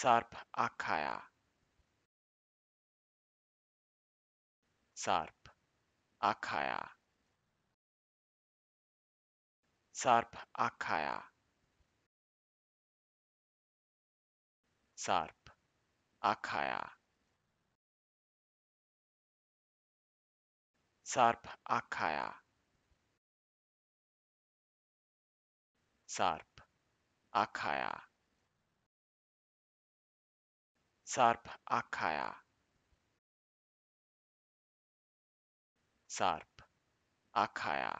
sarp akaya sarp akaya sarp akaya sarp akaya sarp akaya sarp akaya sarp akaya sarp akaya